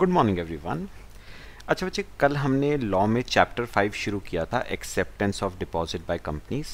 Good morning everyone अच्छा बच्चे, कल हमने लॉ में चैप्टर फाइव शुरू किया था acceptance of deposit by companies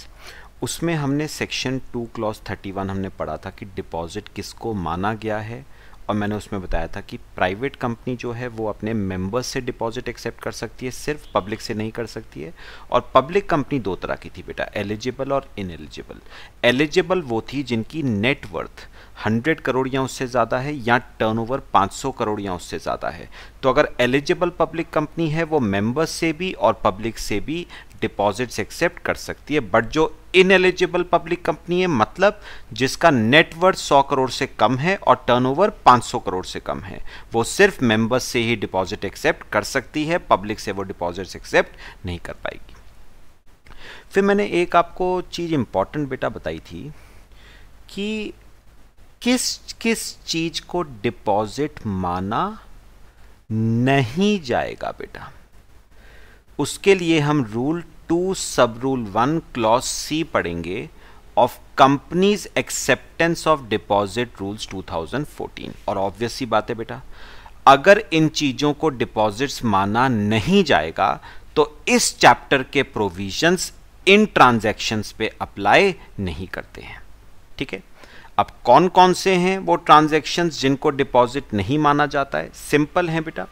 उसमें हमने section two clause thirty one हमने पढ़ा था कि डिपॉजिट किसको माना गया है, और मैंने उसमें बताया था कि प्राइवेट कंपनी जो है, वो अपने मेंबर्स से डिपॉजिट एक्सेप्ट कर सकती है, सिर्फ़ पब्लिक से नहीं कर सकती है। और पब्लिक कंपनी दो तरह की थी बेटा एलिजिबल और इनएलिजिबल एलिजिबल वो थी जिनकी नेट वर्थ 100 करोड़ या उससे ज़्यादा है, या टर्नओवर 500 करोड़ या उससे ज़्यादा है। तो अगर एलिजिबल पब्लिक कंपनी है, वो मेंबर्स से भी और पब्लिक से भी डिपॉजिट्स एक्सेप्ट कर सकती है। बट जो इनएलिजिबल पब्लिक कंपनी है मतलब जिसका नेटवर्थ 100 करोड़ से कम है और टर्नओवर 500 करोड़ से कम है, वो सिर्फ़ मेंबर्स से ही डिपॉजिट एक्सेप्ट कर सकती है पब्लिक से वो डिपॉजिट्स एक्सेप्ट नहीं कर पाएगी। फिर मैंने एक आपको चीज़ इंपॉर्टेंट बेटा बताई थी कि किस किस चीज़ को डिपॉजिट माना नहीं जाएगा बेटा? उसके लिए हम rule two sub rule one clause C पढ़ेंगे of companies acceptance of deposit rules 2014 और ऑब्वियस सी बात है बेटा, अगर इन चीज़ों को डिपॉजिट्स माना नहीं जाएगा तो इस चैप्टर के प्रोविजंस इन ट्रांजैक्शंस पे अप्लाई नहीं करते हैं। ठीक है? अब कौन कौन से हैं वो ट्रांजैक्शंस जिनको डिपॉजिट नहीं माना जाता है? सिंपल है बेटा।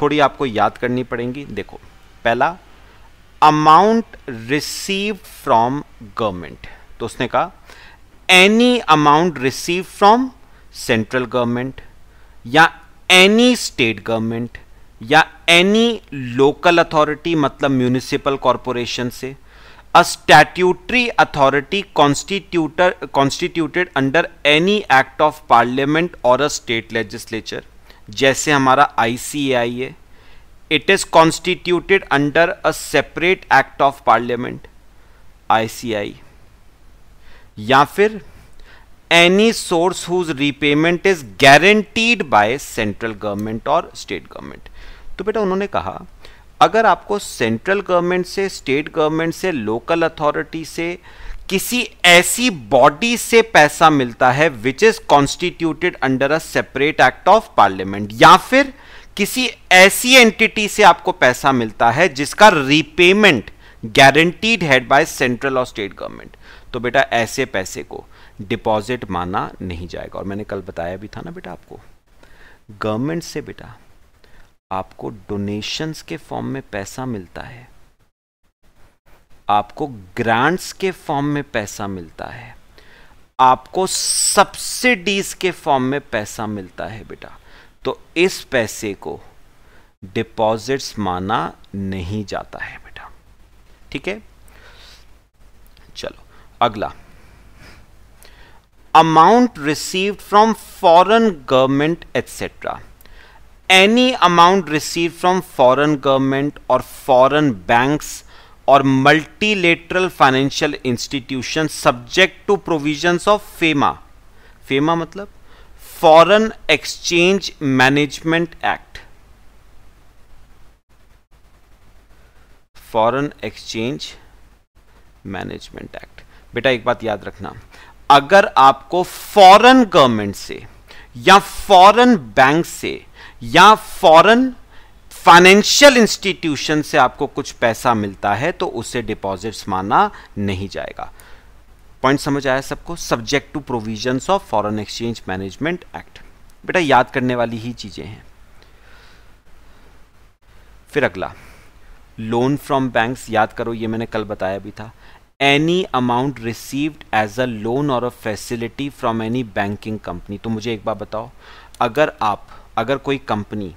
थोड़ी आपको याद करनी पड़ेंगी। देखो, पहला अमाउंट रिसीव फ्रॉम गवर्नमेंट तो उसने कहा any amount receive from central government या एनी स्टेट गवर्नमेंट या एनी लोकल अथॉरिटी मतलब म्यूनिसिपल कॉरपोरेशन से a statutory authority constitute constituted under any act of parliament और अ स्टेट लेजिस्लेचर जैसे हमारा आई सी आई है it is constituted under a separate act of parliament I C I या फिर any source whose repayment is guaranteed by central government और state government तो बेटा उन्होंने कहा अगर आपको सेंट्रल गवर्नमेंट से स्टेट गवर्नमेंट से लोकल अथॉरिटी से किसी ऐसी बॉडी से पैसा मिलता है which is constituted under a separate act of parliament या फिर किसी ऐसी एंटिटी से आपको पैसा मिलता है जिसका रीपेमेंट गारंटीड है बाय सेंट्रल और स्टेट गवर्नमेंट तो बेटा ऐसे पैसे को डिपॉजिट माना नहीं जाएगा। और मैंने कल बताया भी था ना बेटा आपको गवर्नमेंट से बेटा आपको डोनेशंस के फॉर्म में पैसा मिलता है। आपको ग्रांट्स के फॉर्म में पैसा मिलता है। आपको सब्सिडीज के फॉर्म में पैसा मिलता है बेटा। तो इस पैसे को डिपॉजिट्स माना नहीं जाता है बेटा। ठीक है? चलो, अगला। Amount received from foreign government etcetera any amount received from foreign government or foreign banks or multilateral financial institutions subject to provisions of FEMA. FEMA मतलब Foreign Exchange Management Act. Foreign exchange management act बेटा एक बात याद रखना अगर आपको foreign government से या फॉरेन बैंक से या फॉरेन फाइनेंशियल इंस्टीट्यूशन से आपको कुछ पैसा मिलता है तो उसे डिपॉजिट्स माना नहीं जाएगा। पॉइंट समझ आया सबको? Subject to provisions of foreign exchange management act बेटा, याद करने वाली ही चीज़ें हैं। फिर अगला। लोन फ्रॉम बैंक्स याद करो, ये मैंने कल बताया भी था। Any amount received as a loan और a facility from any banking company तो मुझे एक बार बताओ, अगर आप अगर कोई कंपनी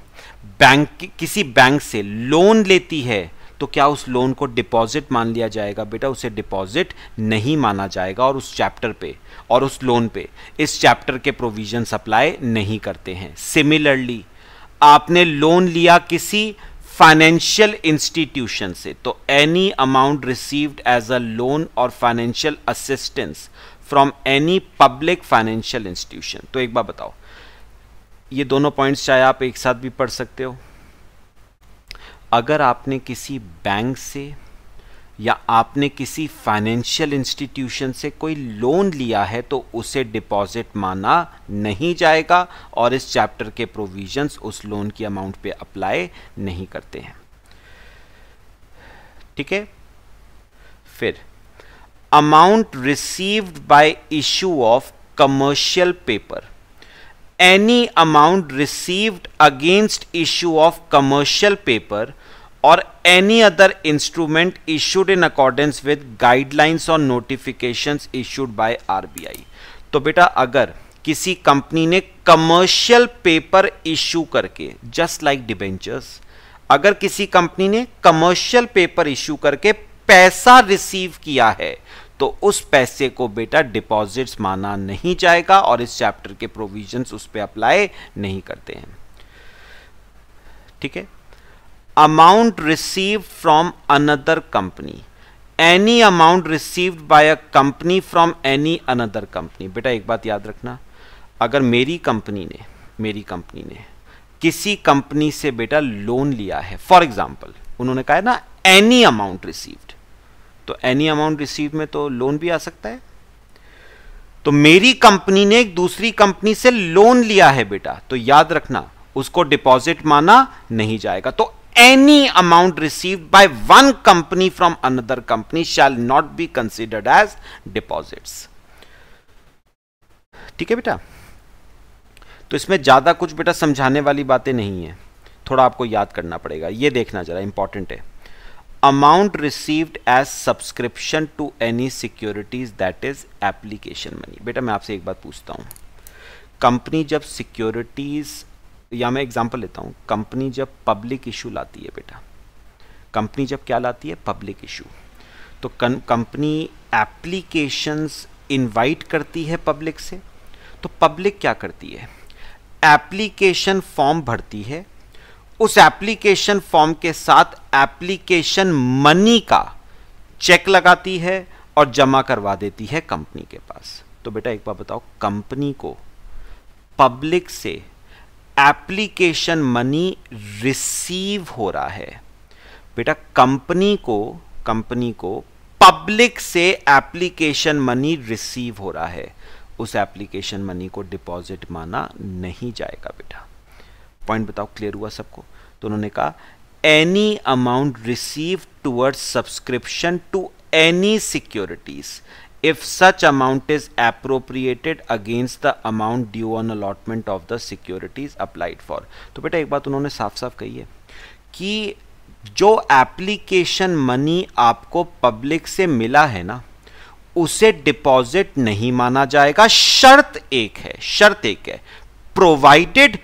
बैंक, किसी बैंक से लोन लेती है तो क्या उस लोन को डिपॉजिट मान लिया जाएगा? बेटा, उसे डिपॉजिट नहीं माना जाएगा और उस चैप्टर पे, और उस लोन पे, इस चैप्टर के प्रोविज़न अप्लाई नहीं करते हैं। सिमिलरली, आपने लोन लिया किसी फाइनेंशियल इंस्टीट्यूशन से तो any amount received as a loan और financial assistance from any public financial institution तो एक बार बताओ ये दोनों पॉइंट्स चाहे आप एक साथ भी पढ़ सकते हो। अगर आपने किसी बैंक से या आपने किसी फाइनेंशियल इंस्टीट्यूशन से कोई लोन लिया है तो उसे डिपॉजिट माना नहीं जाएगा और इस चैप्टर के प्रोविजंस उस लोन की अमाउंट पे अप्लाई नहीं करते हैं। ठीक है? फिर amount received by issue of commercial paper any amount received against issue of commercial paper और any other instrument issued in accordance with guidelines और नोटिफिकेशन इशूड बाय आरबीआई तो बेटा, अगर किसी कंपनी ने कमर्शियल पेपर इशू करके just like debentures अगर किसी कंपनी ने कमर्शियल पेपर इशू करके पैसा रिसीव किया है तो उस पैसे को बेटा डिपॉजिट्स माना नहीं जाएगा और इस चैप्टर के प्रोविजंस उस पर अप्लाई नहीं करते हैं। ठीक है? Amount receive from another company any amount received by a company from any another company बेटा एक बात याद रखना। अगर मेरी कंपनी ने, मेरी कंपनी ने किसी कंपनी से बेटा लोन लिया है फॉर एग्ज़ाम्पल उन्होंने कहा है ना एनी अमाउंट रिसीव्ड तो एनी अमाउंट रिसीव में तो लोन भी आ सकता है। तो मेरी कंपनी ने एक दूसरी कंपनी से लोन लिया है बेटा तो याद रखना, उसको डिपॉजिट माना नहीं जाएगा। तो any amount received by one company from another company shall not be considered as deposits ठीक है बेटा? तो इसमें ज़्यादा कुछ बेटा समझाने वाली बातें नहीं है। थोड़ा आपको याद करना पड़ेगा। ये देखना जरा इंपॉर्टेंट है। Amount received as subscription to any securities that is application money बेटा, मैं आपसे एक बात पूछता हूँ। कंपनी जब सिक्योरिटीज या मैं एग्जांपल लेता हूँ, कंपनी जब पब्लिक इशू लाती है बेटा, कंपनी जब क्या लाती है? पब्लिक इशू तो कंपनी एप्लीकेशंस इनवाइट करती है पब्लिक से तो पब्लिक क्या करती है? एप्लीकेशन फॉर्म भरती है उस एप्लीकेशन फॉर्म के साथ एप्लीकेशन मनी का चेक लगाती है और जमा करवा देती है कंपनी के पास। तो बेटा एक बार बताओ कंपनी को पब्लिक से एप्लीकेशन मनी रिसीव हो रहा है। बेटा कंपनी को कंपनी को पब्लिक से एप्लीकेशन मनी रिसीव हो रहा है। उस एप्लीकेशन मनी को डिपॉजिट माना नहीं जाएगा बेटा। पॉइंट बताओ क्लियर हुआ सबको? तो उन्होंने कहा any amount receive toward subscription to any securities if such amount is appropriated against the amount due on allotment of the securities applied for. तो बेटा, एक बात उन्होंने साफ़ साफ़ कही है कि जो एप्लीकेशन मनी आपको पब्लिक से मिला है ना, उसे डिपॉजिट नहीं माना जाएगा। शर्त एक है, शर्त एक है। प्रोवाइडेड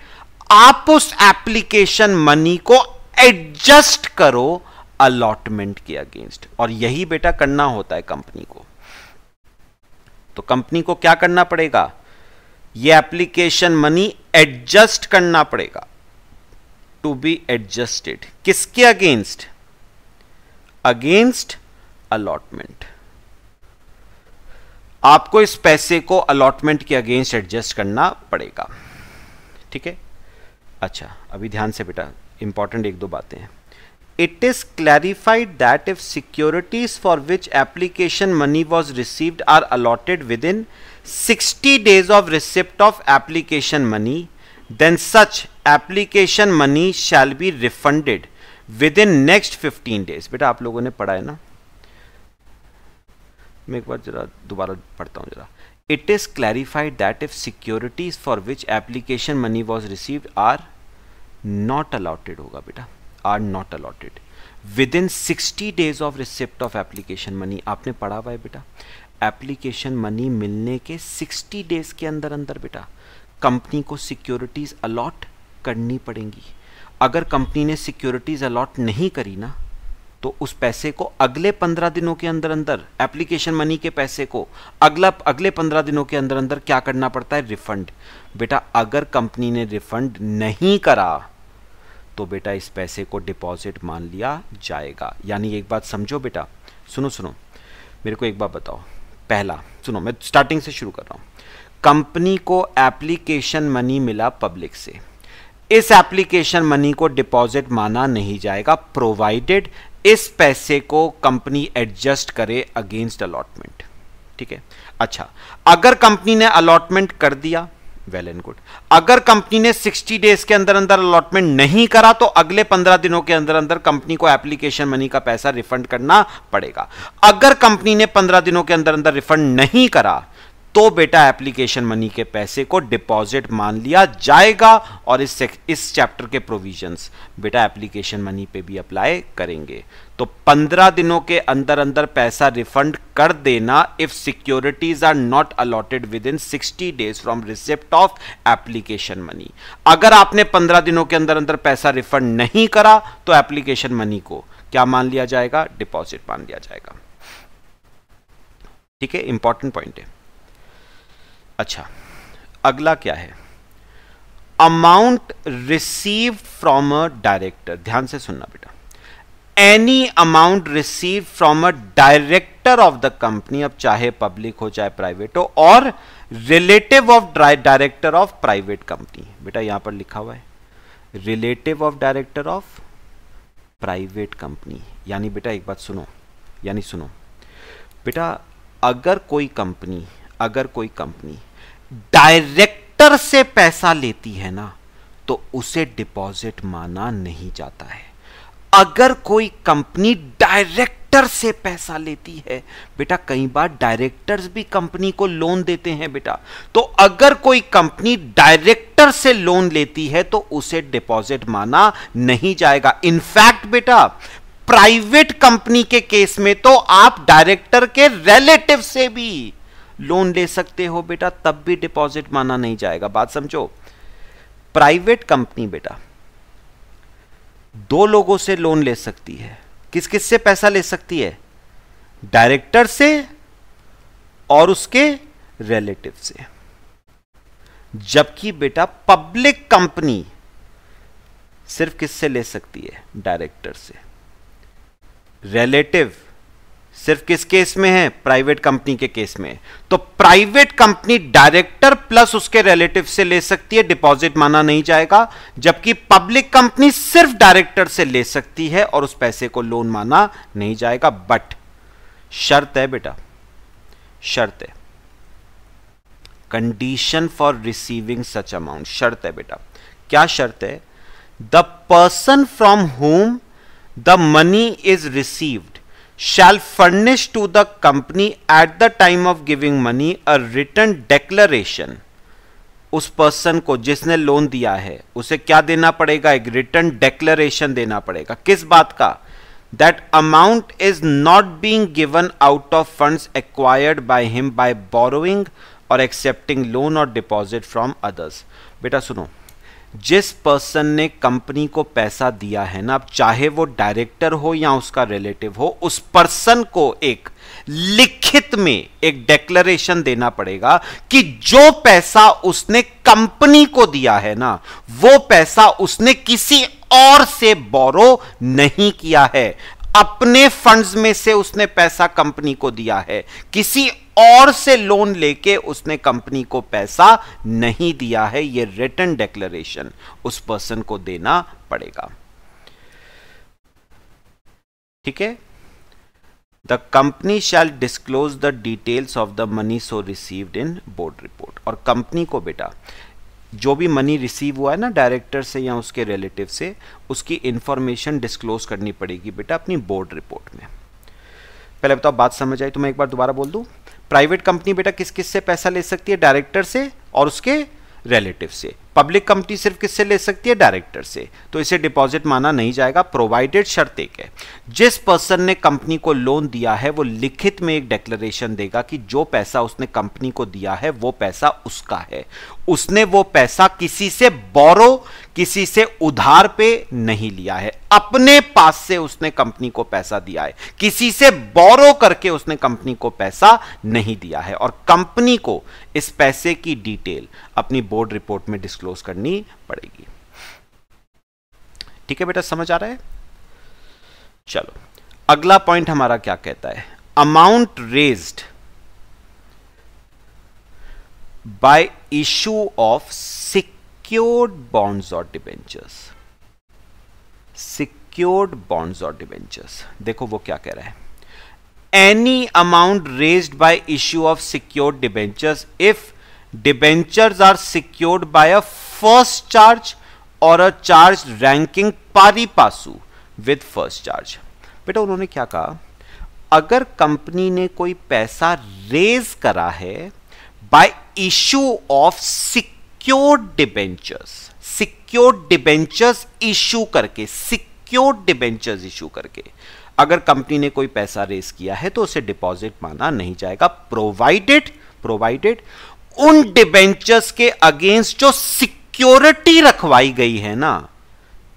आप उस एप्लीकेशन मनी को एडजस्ट करो अलॉटमेंट के अगेंस्ट और यही बेटा करना होता है कंपनी को। तो कंपनी को क्या करना पड़ेगा? ये एप्लीकेशन मनी एडजस्ट करना पड़ेगा। टू बी एडजस्टेड किसके अगेंस्ट अगेंस्ट अलॉटमेंट आपको इस पैसे को अलॉटमेंट के अगेंस्ट एडजस्ट करना पड़ेगा। ठीक है? अच्छा अभी ध्यान से बेटा इंपॉर्टेंट एक दो बातें हैं। It is clarified that if securities for which application money was received are allotted within sixty days of receipt of application money then such application money shall be refunded within next fifteen days बेटा, आप लोगों ने पढ़ा है ना? मैं एक बार जरा दोबारा पढ़ता हूँ जरा। It is clarified that if securities for which application money was received are not allotted होगा बेटा not allotted within sixty days of receipt of application money आपने पढ़ा हुआ है बेटा? एप्लीकेशन मनी मिलने के सिक्सटी डेज़ के अंदर अंदर बेटा कंपनी को सिक्योरिटीज अलॉट करनी पड़ेंगी। अगर कंपनी ने सिक्योरिटीज अलॉट नहीं करी ना तो उस पैसे को अगले पंद्रह दिनों के अंदर अंदर एप्लीकेशन मनी के पैसे को अगला, अगले पंद्रह दिनों के अंदर अंदर क्या करना पड़ता है? रिफंड बेटा, अगर कंपनी ने रिफंड नहीं करा तो बेटा इस पैसे को डिपॉजिट मान लिया जाएगा। यानी एक बात समझो बेटा। सुनो सुनो। मेरे को एक बात बताओ। पहला, सुनो, मैं स्टार्टिंग से शुरू कर रहा हूँ। कंपनी को एप्लीकेशन मनी मिला पब्लिक से। इस एप्लीकेशन मनी को डिपॉजिट माना नहीं जाएगा प्रोवाइडेड इस पैसे को कंपनी एडजस्ट करे अगेंस्ट अलॉटमेंट। ठीक है? अच्छा अगर कंपनी ने अलॉटमेंट कर दिया वेल एंड गुड अगर कंपनी ने 60 डेज़ के अंदर अंदर अलॉटमेंट नहीं करा तो अगले 15 दिनों के अंदर अंदर कंपनी को एप्लीकेशन मनी का पैसा रिफंड करना पड़ेगा। अगर कंपनी ने 15 दिनों के अंदर अंदर रिफंड नहीं करा तो बेटा एप्लीकेशन मनी के पैसे को डिपॉजिट मान लिया जाएगा और इस इस चैप्टर के प्रोविजंस बेटा एप्लीकेशन मनी पे भी अप्लाई करेंगे। तो 15 दिनों के अंदर अंदर पैसा रिफंड कर देना if securities are not allotted within 60 days from receipt of application money अगर आपने 15 दिनों के अंदर अंदर पैसा रिफंड नहीं करा तो एप्लीकेशन मनी को क्या मान लिया जाएगा? डिपॉजिट मान लिया जाएगा। ठीक है? इंपॉर्टेंट पॉइंट है। अच्छा अगला क्या है? Amount receive from a director ध्यान से सुनना बेटा। Any amount receive from a director of the company अब चाहे पब्लिक हो, चाहे प्राइवेट हो और relative of director of private company बेटा यहाँ पर लिखा हुआ है। Relative of director of private company यानी बेटा एक बात सुनो, यानी सुनो। बेटा, अगर कोई कंपनी अगर कोई कंपनी डायरेक्टर से पैसा लेती है ना तो उसे डिपॉजिट माना नहीं जाता है। अगर कोई कंपनी डायरेक्टर से पैसा लेती है, बेटा कई बार डायरेक्टर्स भी कंपनी को लोन देते हैं बेटा। तो अगर कोई कंपनी डायरेक्टर से लोन लेती है तो उसे डिपॉजिट माना नहीं जाएगा। इनफैक्ट बेटा, प्राइवेट कंपनी के केस में तो आप डायरेक्टर के रिलेटिव से भी लोन ले सकते हो बेटा, तब भी डिपॉजिट माना नहीं जाएगा। बात समझो? प्राइवेट कंपनी बेटा, दो लोगों से लोन ले सकती है। किस किस से पैसा ले सकती है? डायरेक्टर से और उसके रिलेटिव से। जबकि बेटा पब्लिक कंपनी सिर्फ़ किससे ले सकती है? डायरेक्टर से। रिलेटिव सिर्फ़ किस केस में है? प्राइवेट कंपनी के केस में। तो प्राइवेट कंपनी डायरेक्टर प्लस उसके रिलेटिव से ले सकती है, डिपॉजिट माना नहीं जाएगा, जबकि पब्लिक कंपनी सिर्फ़ डायरेक्टर से ले सकती है और उस पैसे को लोन माना नहीं जाएगा। बट शर्त है बेटा, शर्त है। Condition for receiving such amount, शर्त है बेटा। क्या शर्त है? The person from whom the money is received. Shall furnish to the company at the time of giving money a written declaration. उस पर्सन को जिसने लोन दिया है, उसे क्या देना पड़ेगा? एक रिटर्न डेक्लरेशन देना पड़ेगा। किस बात का? That amount is not being given out of funds acquired by him by borrowing और एक्सेप्टिंग लोन और डिपॉजिट फ्रॉम अदर्स बेटा सुनो जिस पर्सन ने कंपनी को पैसा दिया है ना, अब चाहे वो डायरेक्टर हो या उसका रिलेटिव हो, उस पर्सन को एक लिखित में एक डेक्लरेशन देना पड़ेगा कि जो पैसा उसने कंपनी को दिया है ना, वो पैसा उसने किसी और से बोरो नहीं किया है। अपने फंड्स में से उसने पैसा कंपनी को दिया है। किसी और से लोन लेके उसने कंपनी को पैसा नहीं दिया है। ये रिटर्न डिक्लेरेशन उस पर्सन को देना पड़ेगा। ठीक है? The company shall disclose the details of the money so received in board report. और कंपनी को बेटा जो भी मनी रिसीव हुआ है ना डायरेक्टर से या उसके रिलेटिव से, उसकी इंफॉर्मेशन डिस्क्लोज करनी पड़ेगी बेटा अपनी बोर्ड रिपोर्ट में। पहले बताओ, बात समझ आई तो मैं एक बार दोबारा बोल दूँ? प्राइवेट कंपनी बेटा किस किस से पैसा ले सकती है डायरेक्टर से और उसके रिलेटिव से? पब्लिक कंपनी सिर्फ़ किससे ले सकती है? डायरेक्टर से। तो इसे डिपॉजिट माना नहीं जाएगा प्रोवाइडेड शर्त एक है? जिस पर्सन ने कंपनी को लोन दिया है, वो लिखित में एक डिक्लेरेशन देगा कि जो पैसा उसने कंपनी को दिया है, वो पैसा उसका है। उसने वो पैसा किसी से बोरो, किसी से उधार पे नहीं लिया है। अपने पास से उसने कंपनी को पैसा दिया है। किसी से बोरो करके उसने कंपनी को पैसा नहीं दिया है। और कंपनी को इस पैसे की डिटेल अपनी बोर्ड रिपोर्ट में डिस्क्लोज करनी पड़ेगी। ठीक है बेटा, समझ आ रहा है? चलो, अगला पॉइंट हमारा क्या कहता है? Amount raised by issue of secured bonds और डिबेंचर्स सिक्योर्ड बॉन्ड्स और डिबेंचर्स देखो वो क्या कह रहा है। Any amount raised by issue of secured debentures if debentures are secured by a first charge और a charge ranking pari passu with first charge बेटा उन्होंने क्या कहा? अगर कंपनी ने कोई पैसा रेज करा है by issue of secured debentures secured debentures issue करके सिक्योर्ड डिबेंचर्स इश्यू करके, अगर कंपनी ने कोई पैसा रेस किया है तो उसे डिपॉजिट माना नहीं जाएगा। प्रोवाइडेड प्रोवाइडेड उन डिबेंचर्स के अगेंस्ट जो सिक्योरिटी रखवाई गई है ना,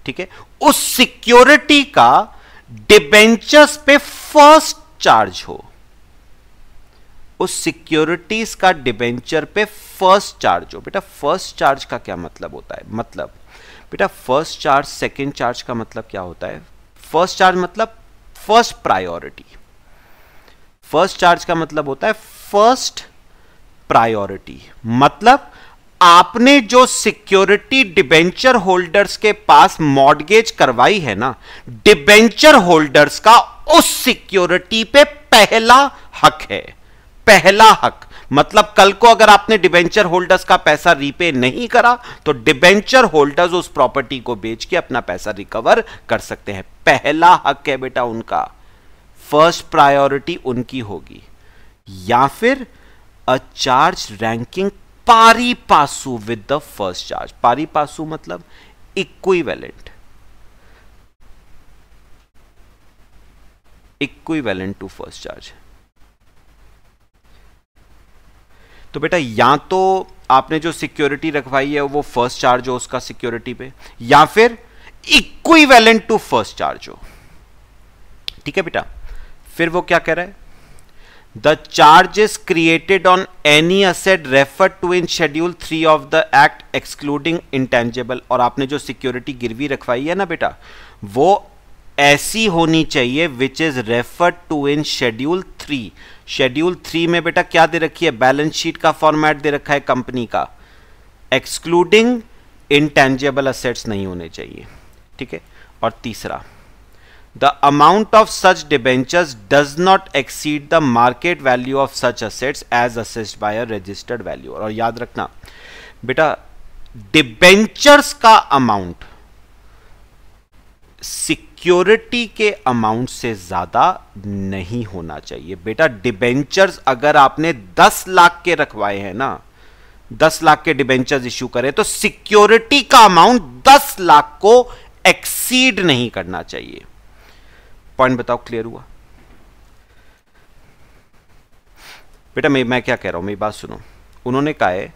ठीक है, उस सिक्योरिटी का डिबेंचर्स पे फ़र्स्ट चार्ज हो। उस सिक्योरिटीज का डिबेंचर पे फ़र्स्ट चार्ज हो। बेटा फ़र्स्ट चार्ज का क्या मतलब होता है? मतलब बेटा फ़र्स्ट चार्ज सेकंड चार्ज का मतलब क्या होता है? फ़र्स्ट चार्ज मतलब फ़र्स्ट प्रायोरिटी फ़र्स्ट चार्ज का मतलब होता है फ़र्स्ट प्रायोरिटी मतलब आपने जो सिक्योरिटी डिबेंचर होल्डर्स के पास मॉडगेज करवाई है ना डिबेंचर होल्डर्स का उस सिक्योरिटी पे पहला हक है। पहला हक। मतलब कल को अगर आपने डिबेंचर होल्डर्स का पैसा रीपे नहीं करा तो डिबेंचर होल्डर्स उस प्रॉपर्टी को बेच के अपना पैसा रिकवर कर सकते हैं। पहला हक है बेटा उनका। फ़र्स्ट प्रायोरिटी उनकी होगी। या फिर a charge ranking pari passu with the first charge pari passu मतलब equivalent equivalent to first charge तो बेटा, या तो आपने जो सिक्योरिटी रखवाई है, वो फ़र्स्ट चार्ज हो उसका सिक्योरिटी पे, या फिर इक्विवेलेंट टू फ़र्स्ट चार्ज हो। ठीक है बेटा? फिर वो क्या कह रहा है? The charges created on any asset refer to in schedule three of the act excluding intangible और आपने जो सिक्योरिटी गिरवी रखवाई है ना बेटा, वो ऐसी होनी चाहिए which is refer to in schedule three schedule three में बेटा क्या दे रखी है? बैलेंस शीट का फॉर्मेट दे रखा है कंपनी का। एक्सक्लूडिंग इंटेंजेबल असेट्स नहीं होने चाहिए। ठीक है? और तीसरा the amount of such debentures does not exceed the market value of such assets as assessed by a registered value और याद रखना, बेटा डिबेंचर्स का अमाउंट सिक्योरिटी के अमाउंट से ज़्यादा नहीं होना चाहिए। बेटा डिबेंचर्स अगर आपने 10 लाख के रखवाए हैं ना 10 लाख के डिबेंचर्स इश्यू करें तो सिक्योरिटी का अमाउंट 10 लाख को एक्सीड नहीं करना चाहिए। पॉइंट बताओ क्लियर हुआ? बेटा, मैं मैं क्या कह रहा हूँ, मेरी बात सुनो। उन्होंने कहा है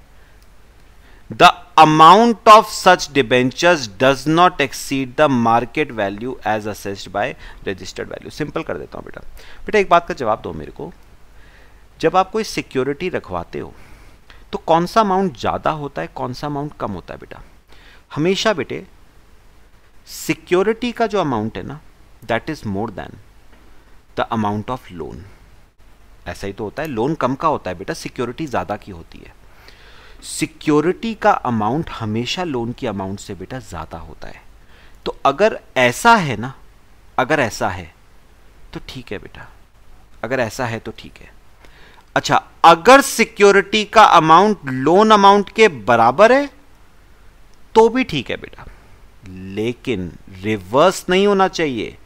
the amount of such debentures does not exceed the market value as assessed by registered value simple कर देता हूँ बेटा। बेटा, एक बात का जवाब दो मेरे को। जब आप कोई सिक्योरिटी रखवाते हो तो कौन सा अमाउंट ज़्यादा होता है, कौन सा अमाउंट कम होता है बेटा? हमेशा बेटे सिक्योरिटी का जो अमाउंट है ना that is more than the amount of loan ऐसा ही तो होता है। लोन कम का होता है बेटा सिक्योरिटी ज़्यादा की होती है। सिक्योरिटी का अमाउंट हमेशा लोन की अमाउंट से बेटा ज़्यादा होता है। तो अगर ऐसा है ना, अगर ऐसा है तो ठीक है बेटा। अगर ऐसा है तो ठीक है। अच्छा अगर सिक्योरिटी का अमाउंट लोन अमाउंट के बराबर है तो भी ठीक है बेटा। लेकिन रिवर्स नहीं होना चाहिए।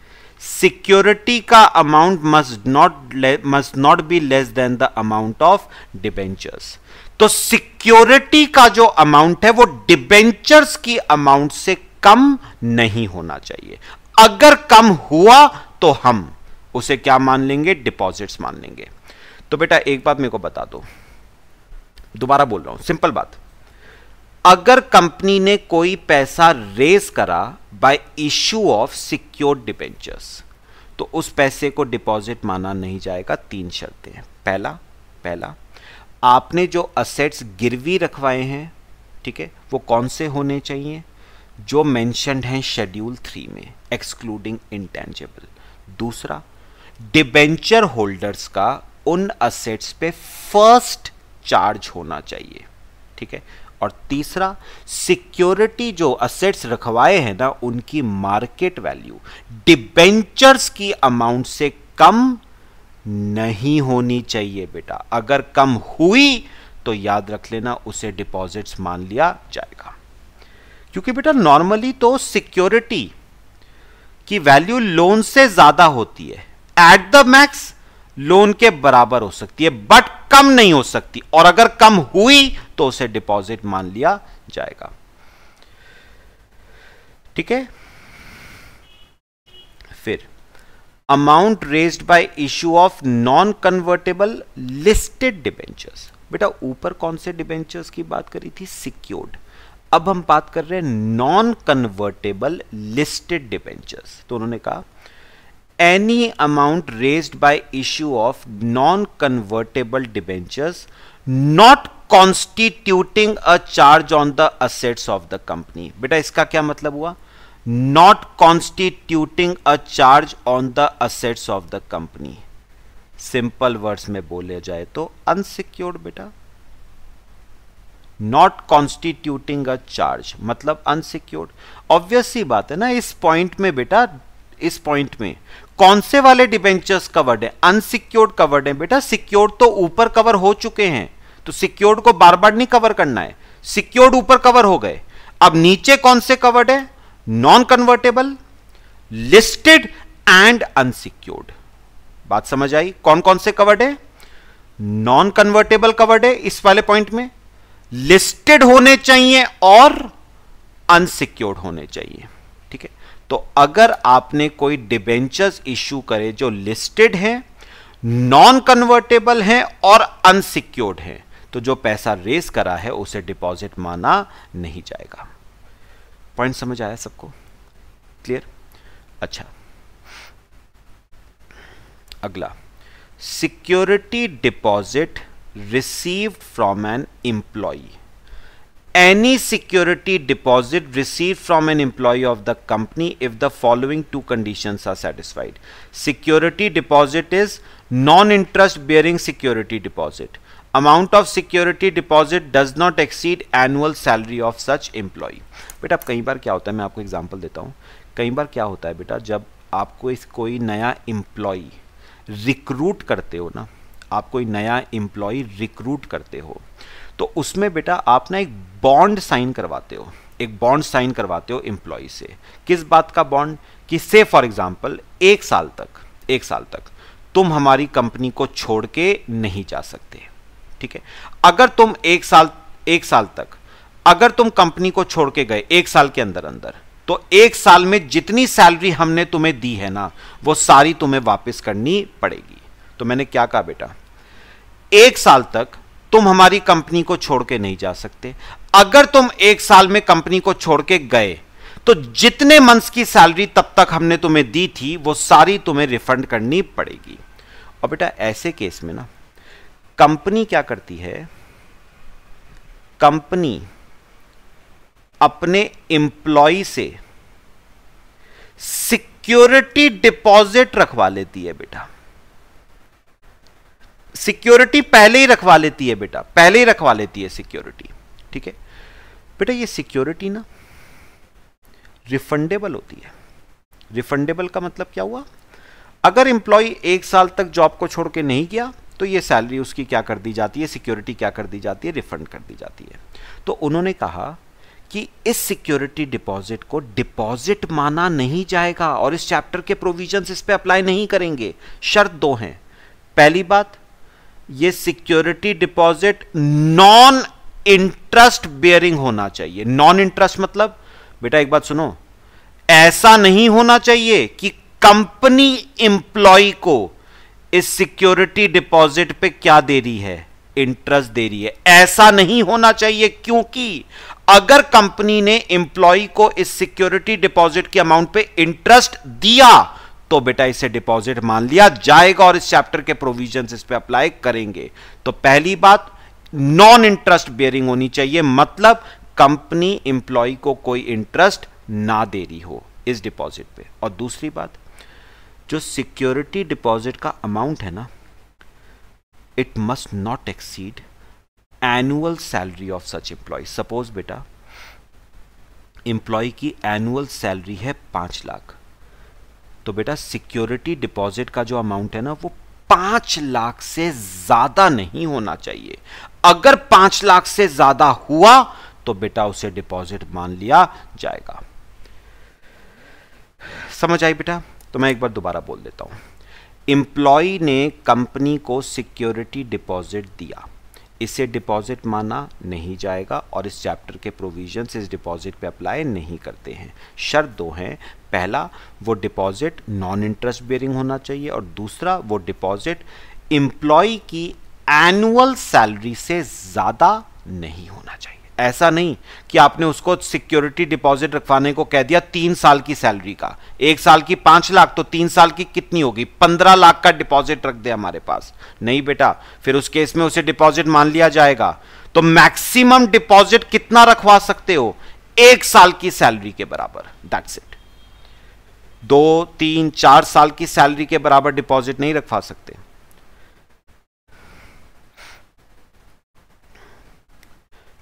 सिक्योरिटी का amount must not must not be less than the amount of debentures तो सिक्योरिटी का जो अमाउंट है वो डिबेंचर्स की अमाउंट से कम नहीं होना चाहिए। अगर कम हुआ तो हम उसे क्या मान लेंगे? डिपॉजिट्स मान लेंगे। तो बेटा, एक बात मेरे को बता दो। दोबारा बोल रहा हूँ सिंपल बात। अगर कंपनी ने कोई पैसा रेज करा by issue of secured debentures तो उस पैसे को डिपॉजिट माना नहीं जाएगा। तीन शर्तें हैं। पहला पहला आपने जो असेट्स गिरवी रखवाए हैं, ठीक है, वो कौन से होने चाहिए? जो मेंशनड हैं शेड्यूल थ्री में एक्सक्लूडिंग इंटेंजेबल दूसरा डिबेंचर होल्डर्स का उन असेट्स पे फ़र्स्ट चार्ज होना चाहिए, ठीक है? और तीसरा सिक्योरिटी जो असेट्स रखवाए हैं ना, उनकी मार्केट वैल्यू डिबेंचर्स की अमाउंट से कम नहीं होनी चाहिए बेटा। अगर कम हुई तो याद रख लेना, उसे डिपॉजिट्स मान लिया जाएगा। क्योंकि बेटा नॉर्मली तो सिक्योरिटी की वैल्यू लोन से ज़्यादा होती है। एट द मैक्स लोन के बराबर हो सकती है बट कम नहीं हो सकती। और अगर कम हुई तो उसे डिपॉजिट मान लिया जाएगा। ठीक है? फिर amount raised by issue of non convertible listed debentures बेटा, ऊपर कौन से डिबेंचर्स की बात करी थी? सिक्योर्ड अब हम बात कर रहे हैं नॉन कन्वर्टेबल लिस्टेड डिबेंचर्स तो उन्होंने कहा any amount raised by issue of non convertible debentures not constituting a charge on the assets of the company बेटा, इसका क्या मतलब हुआ? Not constituting a charge on the assets of the company simple words में बोले जाए तो unsecured बेटा। नॉट कॉन्स्टिट्यूटिंग अ चार्ज मतलब अनसिक्योर्ड ऑब्वियस बात है ना, इस पॉइंट में बेटा, इस पॉइंट में। कौन से वाले डिबेंचर्स कवर्ड है? अनसिक्योर्ड कवर्ड है बेटा। सिक्योर्ड तो ऊपर कवर हो चुके हैं। तो सिक्योर्ड को बार बार नहीं कवर करना है। सिक्योर्ड ऊपर कवर हो गए। अब नीचे कौन से कवर्ड है? Non convertible listed and unsecured बात समझ आई? कौन कौन से कवर्ड है? नॉन कन्वर्टेबल कवर्ड है इस वाले पॉइंट में? लिस्टेड होने चाहिए और अनसिक्योर्ड होने चाहिए। ठीक है? तो अगर आपने कोई डिबेंचर्स इश्यू करे जो लिस्टेड है नॉन कन्वर्टेबल है और अनसिक्योर्ड है तो जो पैसा रेस करा है, उसे डिपॉजिट माना नहीं जाएगा। पॉइंट समझ आया सबको? क्लियर अच्छा। अगला। Security deposit receive from an employee any security deposit receive from an employee of the company if the following two condition are satisfied security deposit is non interest bearing security deposit Amount of security deposit does not exceed annual salary of such employee. बेटा कई बार क्या होता है? मैं आपको example देता हूँ। कई बार क्या होता है बेटा? जब आपको इस कोई नया एम्प्लॉय रिक्रूट करते हो ना, आप कोई नया एम्प्लॉय रिक्रूट करते हो तो उसमें बेटा आप ना एक बॉन्ड साइन करवाते हो। एक बॉन्ड साइन करवाते हो एम्प्लॉय से। किस बात का बॉन्ड कि से फॉर एग्ज़ाम्पल एक साल तक, एक साल तक तुम हमारी कंपनी को छोड़ के नहीं जा सकते। ठीक है? अगर तुम एक साल एक साल तक, अगर तुम कंपनी को छोड़ के गए, एक साल के अंदर अंदर तो एक साल में जितनी सैलरी हमने तुम्हें दी है ना, वो सारी तुम्हें वापस करनी पड़ेगी। तो मैंने क्या कहा बेटा? एक साल तक तुम हमारी कंपनी को छोड़ के नहीं जा सकते। अगर तुम एक साल में कंपनी को छोड़ के गए तो जितने मंथ्स की सैलरी तब तक हमने तुम्हें दी थी, वो सारी तुम्हें रिफंड करनी पड़ेगी। और बेटा, ऐसे केस में ना कंपनी क्या करती है? कंपनी अपने एम्प्लॉय से सिक्योरिटी डिपॉजिट रखवा लेती है बेटा। सिक्योरिटी पहले ही रखवा लेती है बेटा, पहले ही रखवा लेती है सिक्योरिटी ठीक है? बेटा ये सिक्योरिटी ना रिफंडेबल होती है। रिफंडेबल का मतलब क्या हुआ? अगर इंप्लॉय एक साल तक जॉब को छोड़ के नहीं गया तो ये सैलरी उसकी क्या कर दी जाती है? सिक्योरिटी क्या कर दी जाती है? रिफंड कर दी जाती है। तो उन्होंने कहा कि इस सिक्योरिटी डिपॉजिट को डिपॉजिट माना नहीं जाएगा और इस चैप्टर के प्रोविजंस इस पे अप्लाई नहीं करेंगे। शर्त दो हैं। पहली बात, ये security deposit non interest bearing होना चाहिए। नॉन इंटरेस्ट मतलब बेटा एक बात सुनो, ऐसा नहीं होना चाहिए कि कंपनी इंप्लॉय को इस सिक्योरिटी डिपॉजिट पे क्या दे रही है? इंटरेस्ट दे रही है। ऐसा नहीं होना चाहिए क्योंकि अगर कंपनी ने इंप्लॉय को इस सिक्योरिटी डिपॉजिट के अमाउंट पे इंटरेस्ट दिया तो बेटा इसे डिपॉजिट मान लिया जाएगा और इस चैप्टर के प्रोविज़न इस पर अप्लाई करेंगे। तो पहली बात नॉन इंटरेस्ट बेयरिंग होनी चाहिए मतलब कंपनी इंप्लॉय को कोई इंटरेस्ट ना दे रही हो इस डिपॉजिट पे। और दूसरी बात जो सिक्योरिटी डिपॉजिट का अमाउंट है ना it must not exceed annual salary of such employee suppose बेटा एम्प्लॉय की एनुअल सैलरी है पाँच लाख। तो बेटा, सिक्योरिटी डिपॉजिट का जो अमाउंट है ना, वो पाँच लाख से ज़्यादा नहीं होना चाहिए। अगर पाँच लाख से ज़्यादा हुआ तो बेटा उसे डिपॉजिट मान लिया जाएगा। समझ आई बेटा? तो मैं एक बार दोबारा बोल देता हूँ। एम्प्लॉय ने कंपनी को सिक्योरिटी डिपॉजिट दिया। इसे डिपॉजिट माना नहीं जाएगा और इस चैप्टर के प्रोविज़न इस डिपॉजिट पे अप्लाई नहीं करते हैं। शर्त दो हैं। पहला, वो डिपॉजिट नॉन इंटरेस्ट बेरिंग होना चाहिए और दूसरा, वो डिपॉजिट एम्प्लॉय की एनुअल सैलरी से ज़्यादा नहीं होना चाहिए। ऐसा नहीं कि आपने उसको सिक्योरिटी डिपॉजिट रखवाने को कह दिया तीन साल की सैलरी का। एक साल की पाँच लाख तो तीन साल की कितनी होगी? पंद्रह लाख का डिपॉजिट रख दे हमारे पास। नहीं बेटा, फिर उस केस में उसे डिपॉजिट मान लिया जाएगा। तो मैक्सिमम डिपॉजिट कितना रखवा सकते हो? एक साल की सैलरी के बराबर। दैट्स इट दो, तीन, चार साल की सैलरी के बराबर डिपॉजिट नहीं रखवा सकते।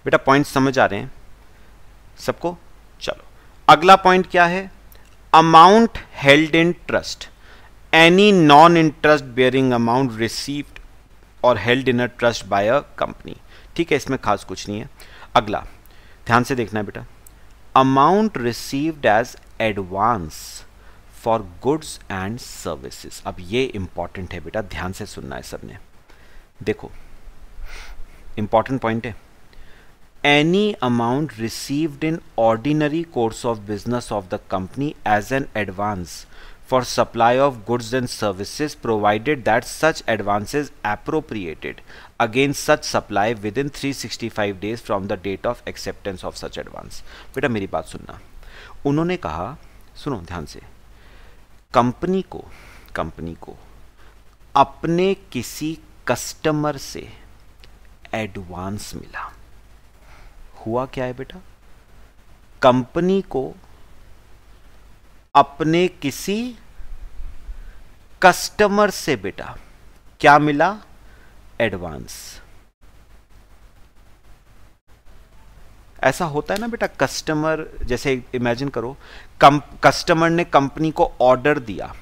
बेटा पॉइंट समझ आ रहे हैं। सबको? चलो। अगला पॉइंट क्या है? Amount held in trust any non interest bearing amount received और held in a trust by a company ठीक है, इसमें खास कुछ नहीं है। अगला। ध्यान से देखना है बेटा। Amount received as advance for goods and services अब ये इंपॉर्टेंट है बेटा। ध्यान से सुनना है सबने। देखो। इंपॉर्टेंट पॉइंट है। Any amount received in ordinary course of business of the company as an advance for supply of goods and services provided that such advance is appropriated against such supply within 365 days from the date of acceptance of such advance बेटा मेरी बात सुनना उन्होंने कहा सुनो ध्यान से company को कंपनी को अपने किसी कस्टमर से एडवांस मिला हुआ क्या है बेटा? कंपनी को अपने किसी कस्टमर से बेटा क्या मिला? एडवांस। ऐसा होता है ना बेटा, कस्टमर, जैसे इमेजिन करो, कम, कस्टमर ने कंपनी को ऑर्डर दिया,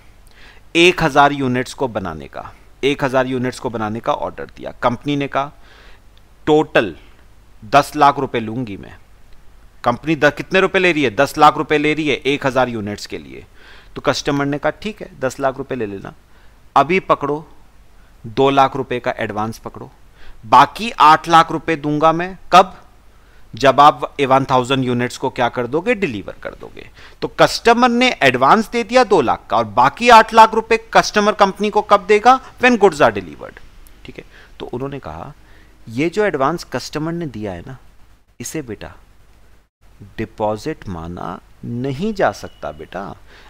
एक हज़ार यूनिट्स को बनाने का, एक हज़ार यूनिट्स को बनाने का ऑर्डर दिया, कंपनी ने कहा टोटल दस लाख रुपए लूँगी मैं। कंपनी कितने रुपए ले रही है? दस लाख रुपए ले रही है एक हज़ार यूनिट्स के लिए। तो कस्टमर ने कहा, ठीक है, दस लाख रुपए ले लेना। अभी पकड़ो, दो लाख रुपए का एडवांस पकड़ो। बाकी आठ लाख रुपए दूँगा मैं। कब? जब आप वन थाउज़ेंड यूनिट्स को क्या कर दोगे? डिलीवर कर दोगे। तो कस्टमर ने एडवांस दे दिया दो लाख का और बाकी आठ लाख रुपए कस्टमर कंपनी को कब देगा? व्हेन गुड्स आर डिलीवर्ड ठीक है? तो उन्होंने कहा ये जो एडवांस कस्टमर ने दिया है ना, इसे बेटा डिपॉजिट माना नहीं जा सकता बेटा।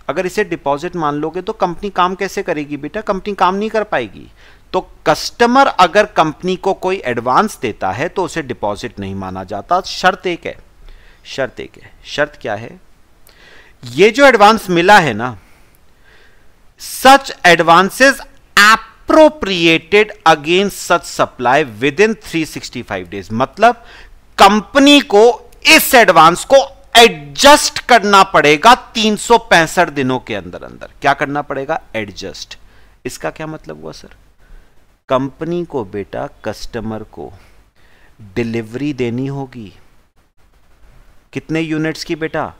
अगर इसे डिपॉजिट मान लोगे तो कंपनी काम कैसे करेगी बेटा? कंपनी काम नहीं कर पाएगी। तो कस्टमर अगर कंपनी को कोई एडवांस देता है तो उसे डिपॉजिट नहीं माना जाता। शर्त एक है। शर्त एक है। शर्त क्या है? ये जो एडवांस मिला है ना such advances are appropriated against such supply within 365 days मतलब कंपनी को इस एडवांस को एडजस्ट करना पड़ेगा तीन दिनों के अंदर अंदर। क्या करना पड़ेगा? एडजस्ट इसका क्या मतलब हुआ सर कंपनी को बेटा कस्टमर को डिलीवरी देनी होगी। कितने यूनिट्स की बेटा?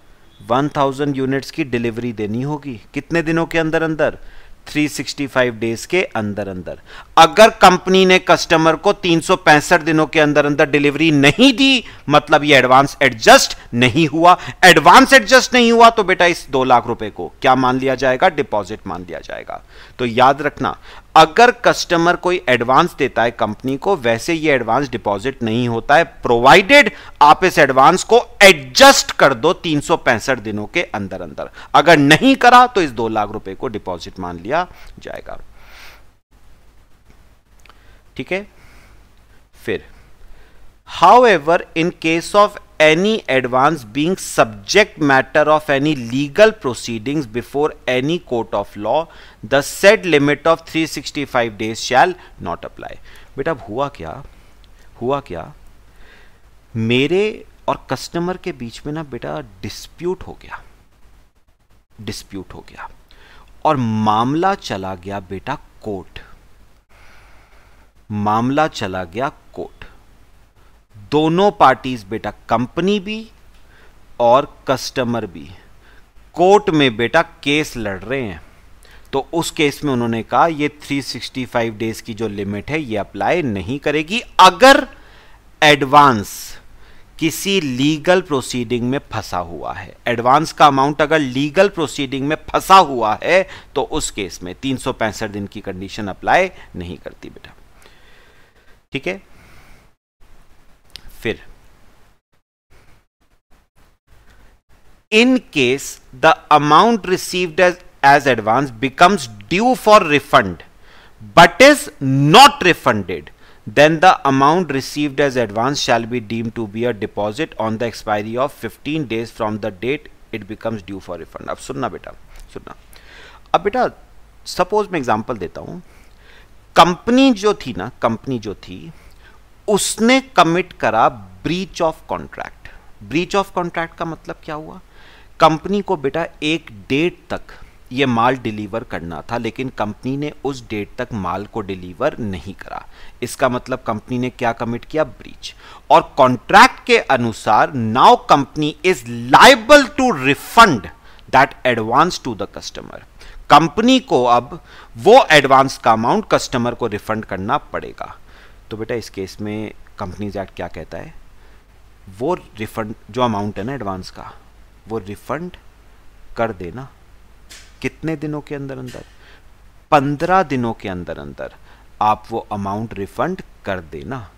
1000 यूनिट्स की डिलीवरी देनी होगी। कितने दिनों के अंदर अंदर? 365 डेज़ के अंदर अंदर। अगर कंपनी ने कस्टमर को तीन सौ पैंसठ दिनों के अंदर अंदर डिलीवरी नहीं दी मतलब ये एडवांस एडजस्ट नहीं हुआ एडवांस एडजस्ट नहीं हुआ तो बेटा इस दो लाख रुपए को क्या मान लिया जाएगा? डिपॉजिट मान लिया जाएगा। तो याद रखना अगर कस्टमर कोई एडवांस देता है कंपनी को, वैसे ये एडवांस डिपॉजिट नहीं होता है। प्रोवाइडेड आप इस एडवांस को एडजस्ट कर दो तीन दिनों के अंदर अंदर। अगर नहीं करा तो इस दो लाख रुपए को डिपॉजिट मान लिया जाएगा। ठीक है? फिर ever in case of any advance being subject matter of any legal proceedings before any court of law the said limit of 365 days shall not apply बेटा अब हुआ क्या हुआ क्या मेरे और कस्टमर के बीच में ना बेटा डिस्प्यूट हो गया डिस्प्यूट हो गया और मामला चला गया बेटा कोर्ट मामला चला गया दोनों पार्टीज़ बेटा कंपनी भी और कस्टमर भी। कोर्ट में बेटा केस लड़ रहे हैं। तो उस केस में उन्होंने कहा, ये 365 डेज़ की जो लिमिट है, ये अप्लाई नहीं करेगी। अगर एडवांस किसी लीगल प्रोसीडिंग में फंसा हुआ है एडवांस का अमाउंट अगर लीगल प्रोसीडिंग में फंसा हुआ है तो उस केस में तीन सौ पैंसठ दिन की कंडीशन अप्लाई नहीं करती बेटा। ठीक है? फिर in case the amount received as as advance becomes due for refund but is not refunded then the amount received as advance shall be deemed to be a deposit on the expiry of 15 days from the date it becomes due for refund अब सुनना बेटा सुनना अब बेटा suppose मैं example देता हूँ company जो थी ना कंपनी जो थी उसने कमिट करा breach of contract breach of contract का मतलब क्या हुआ? कंपनी को बेटा एक डेट तक ये माल डिलीवर करना था, लेकिन कंपनी ने उस डेट तक माल को डिलीवर नहीं करा। इसका मतलब कंपनी ने क्या कमिट किया? ब्रीच और कॉन्ट्रैक्ट के अनुसार now company is liable to refund that advance to the customer company को अब वो एडवांस का अमाउंट कस्टमर को रिफंड करना पड़ेगा। तो बेटा इस केस में कंपनीज़ एक्ट क्या कहता है? वो रिफंड जो अमाउंट है ना एडवांस का, वो रिफंड कर देना। कितने दिनों के अंदर अंदर? पंद्रह दिनों के अंदर अंदर आप वो अमाउंट रिफंड कर देना।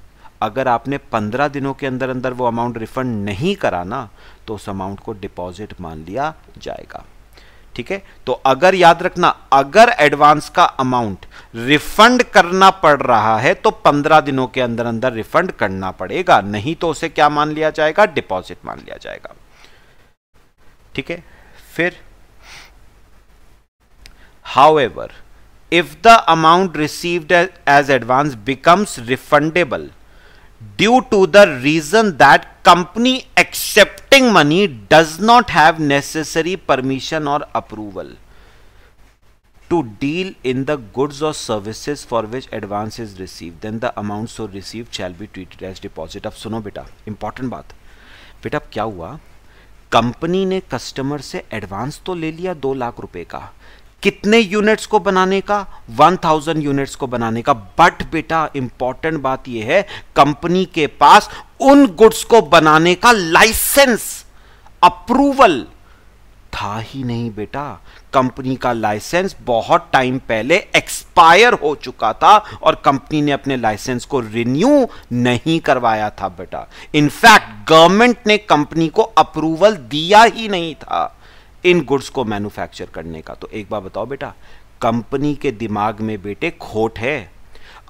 अगर आपने पंद्रह दिनों के अंदर अंदर वो अमाउंट रिफंड नहीं कराना तो उस अमाउंट को डिपॉजिट मान लिया जाएगा। ठीक है? तो अगर याद रखना अगर एडवांस का अमाउंट रिफंड करना पड़ रहा है तो पंद्रह दिनों के अंदर अंदर रिफंड करना पड़ेगा। नहीं तो उसे क्या मान लिया जाएगा? डिपॉजिट मान लिया जाएगा। ठीक है? फिर However, if the amount received as, advance becomes refundable due to the reason that company accepting money does not have necessary permission और approval to deal in the goods और services for which advance is receive then the amount so receive shall be treated as deposit अब सुनो बेटा important बात। बेटा क्या हुआ? Company ने कस्टमर से एडवांस तो ले लिया दो लाख रुपए का। कितने यूनिट्स को बनाने का? 1000 यूनिट्स को बनाने का। बट बेटा इंपॉर्टेंट बात यह है कंपनी के पास उन गुड्स को बनाने का लाइसेंस अप्रूवल था ही नहीं बेटा। कंपनी का लाइसेंस बहुत टाइम पहले एक्सपायर हो चुका था और कंपनी ने अपने लाइसेंस को रिन्यू नहीं करवाया था बेटा। इनफैक्ट गवर्नमेंट ने कंपनी को अप्रूवल दिया ही नहीं था। इन गुड्स को मैन्युफैक्चर करने का। तो एक बार बताओ बेटा, कंपनी के दिमाग में बेटे खोट है।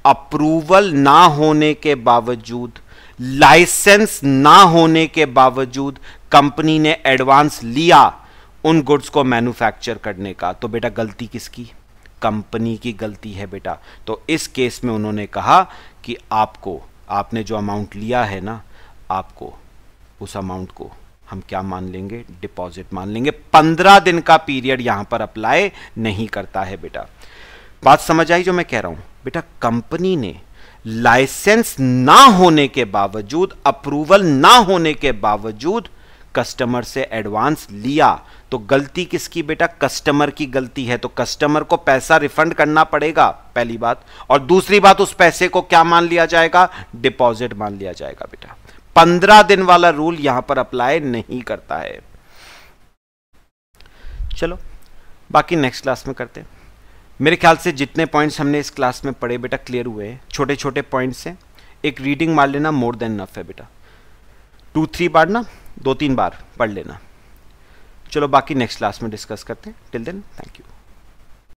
अप्रूवल ना होने के बावजूद लाइसेंस ना होने के बावजूद कंपनी ने एडवांस लिया उन गुड्स को मैन्युफैक्चर करने का। तो बेटा गलती किसकी? कंपनी की गलती है बेटा। तो इस केस में उन्होंने कहा कि आपको, आपने जो अमाउंट लिया है ना, आपको, उस अमाउंट को हम क्या मान लेंगे? डिपॉजिट मान लेंगे। पंद्रह दिन का पीरियड यहाँ पर अप्लाई नहीं करता है बेटा। बात समझ आई जो मैं कह रहा हूँ? बेटा कंपनी ने लाइसेंस ना होने के बावजूद अप्रूवल ना होने के बावजूद कस्टमर से एडवांस लिया। तो गलती किसकी बेटा? कस्टमर की गलती है। तो कस्टमर को पैसा रिफंड करना पड़ेगा, पहली बात। और दूसरी बात, उस पैसे को क्या मान लिया जाएगा? डिपॉजिट मान लिया जाएगा बेटा। पंद्रह दिन वाला रूल यहाँ पर अप्लाई नहीं करता है। चलो, बाकी नेक्स्ट क्लास में करते हैं। मेरे ख्याल से जितने पॉइंट्स हमने इस क्लास में पढ़े बेटा क्लियर हुए हैं। छोटे छोटे पॉइंट्स हैं। एक रीडिंग मार लेना मोर देन नफ है बेटा। टू थ्री बार ना, दो, तीन बार पढ़ लेना। चलो, बाकी नेक्स्ट क्लास में डिस्कस करते हैं। Till then thank you